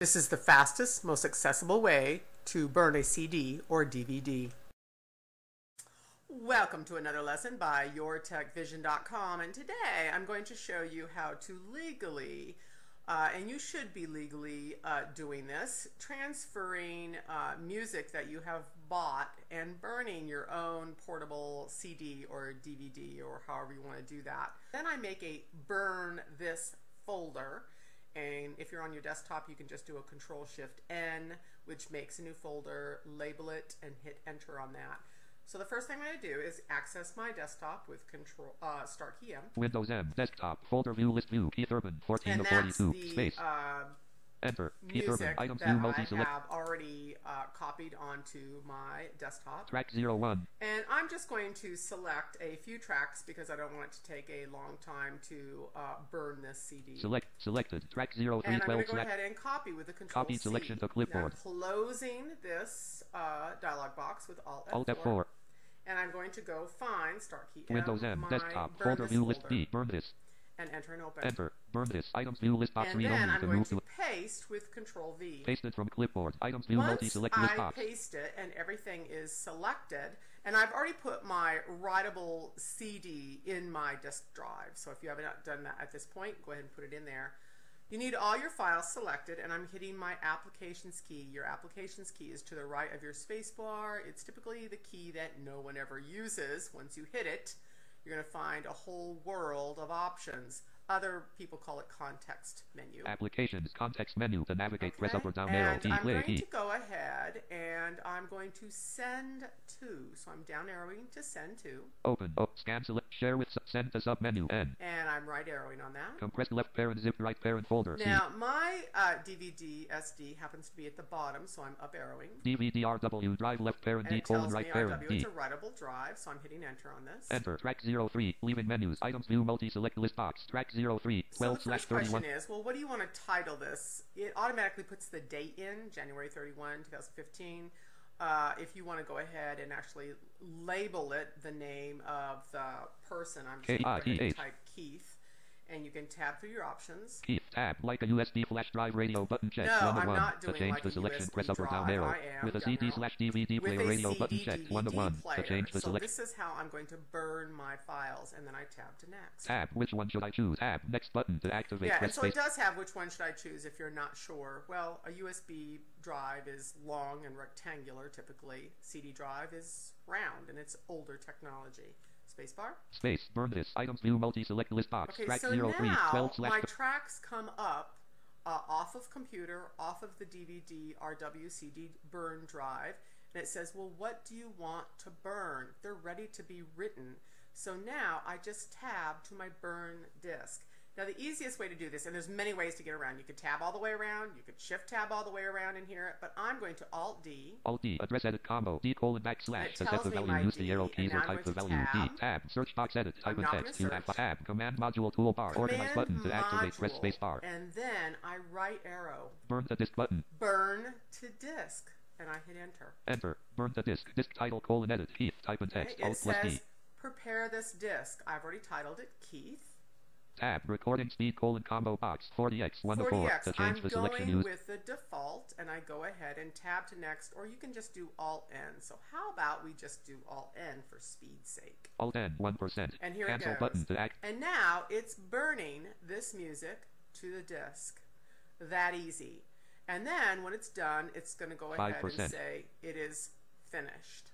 This is the fastest, most accessible way to burn a CD or DVD. Welcome to another lesson by YourTechVision.com and today I'm going to show you how to legally, uh, and you should be legally uh, doing this, transferring uh, music that you have bought and burning your own portable CD or DVD or however you want to do that. Then I make a burn this folder and if you're on your desktop, you can just do a Control Shift N, which makes a new folder, label it, and hit Enter on that. So the first thing I'm going to do is access my desktop with Control uh, Start key M. Windows M, desktop, folder view, list view, Keith Urban, 14 and of 42, the space, uh, enter, music items that I have already uh, copied onto my desktop. track 01, And I'm just going to select a few tracks because I don't want it to take a long time to uh, burn this CD. select, selected, track 03, and I'm going to go select, ahead and copy with the control Copy selection to clipboard. Now closing this uh, dialog box with Alt F4. Alt F4, And I'm going to go find Start key Windows M, desktop, folder view, list B, burn this, and enter and open. enter, burn this, items view, list box, and read then only, I'm going move to paste with Control V. Paste it from clipboard, items view, multi-select list I paste it and everything is selected, and I've already put my writable CD in my disk drive. So if you haven't done that at this point, go ahead and put it in there. You need all your files selected, and I'm hitting my applications key. Your applications key is to the right of your spacebar. It's typically the key that no one ever uses. Once you hit it, you're going to find a whole world of options. Other people call it context menu. applications, context menu, to navigate, press up or down arrow, key, I'm going key, to go ahead and I'm going to send to. So I'm down arrowing to send to, open, oh, scan, select, share with, sub- send to sub menu, N, and I'm right arrowing on that. compressed left parent, zip right parent folder, C, Now my uh, DVD SD happens to be at the bottom, so I'm up arrowing. DVD RW, drive left parent, And D colon right me parent, RW, D, it's a writable drive, so I'm hitting enter on this. Enter. Track 03. Leaving menus. Items view multi-select list box. Track 03. So 12 the slash first question is, well, what do you want to title this? It automatically puts the date in, January 31, 2015. Uh, if you want to go ahead and actually label it the name of the person, I'm just going to go ahead and K-I-T-H. type Keith, and you can tab through your options. Keith. Tab. Like a USB flash drive radio button check. No, 1 to I'm 1. not to change like the selection, USB press up or down arrow. With a CD slash DVD player radio button check. 1 to 1. To change the so selection. this is how I'm going to burn my files, and then I tab to next. Tab. Which one should I choose? Tab. Next button to activate. Yeah, and so it does have which one should I choose if you're not sure. Well, a USB drive is long and rectangular typically. CD drive is round and it's older technology. Spacebar. Space. Burn this. Items view multi-select list box. Okay, Track so 03. now 12 slash my tracks come up uh, off of computer, off of the DVD RW CD burn drive, and it says, well, what do you want to burn? They're ready to be written. So now I just tab to my burn disk. Now the easiest way to do this, and there's many ways to get around. You could tab all the way around, you could shift tab all the way around in here, but I'm going to Alt D. Alt D. Address edit combo. D colon And backslash. it To set the value, use the arrow keys or type the value. D. tab. Tab. Search box edit. Type I'm in not gonna text. Search. tab. Command module toolbar. Organize Command button to activate. Press space bar. And then I right arrow, Burn the disk button. burn to disk, and I hit enter. Enter. Burn the disk. Disk title colon edit. Keith. Type in text. Okay, it Alt says D. prepare this disk. I've already titled it Keith. Tab. Recording speed colon combo box. 40x 1 to 4. 40x. To I'm change the selection going use. with the default, and I go ahead and tab to next, or you can just do Alt N. So how about we just do Alt N for speed's sake? Alt N 1%. And here Cancel it goes. button to act. And now it's burning this music to the disk. That easy. And then when it's done, it's going to go ahead 5%. and say it is finished.